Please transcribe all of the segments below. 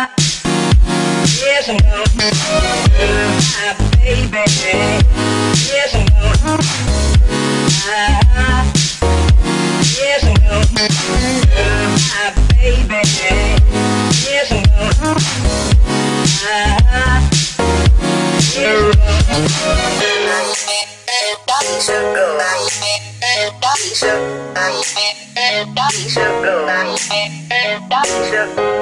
Ah, yes I'm going. My baby, yes I'm going. Ah, yes I'm going. My baby, yes I'm going. Ah, yes I'm going. My baby, yes I'm going. Ah,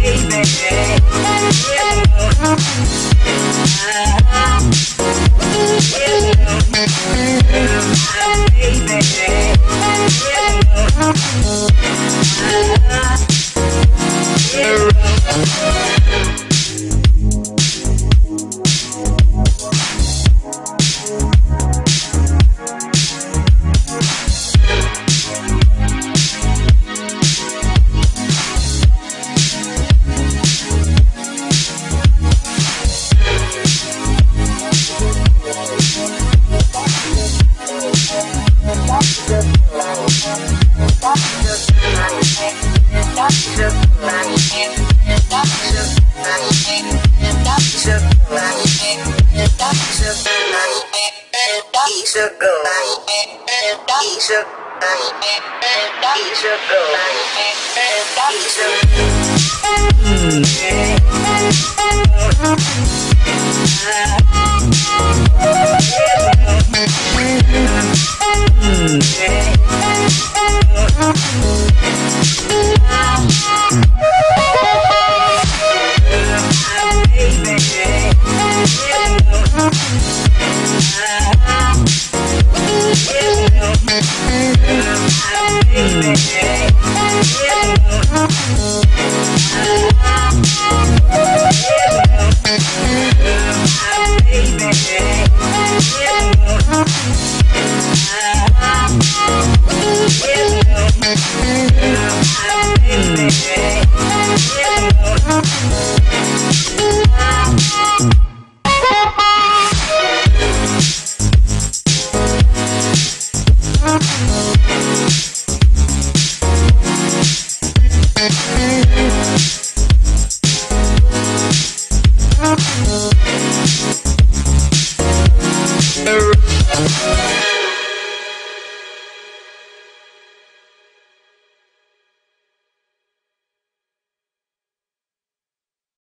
baby, Mm. Bye. Thank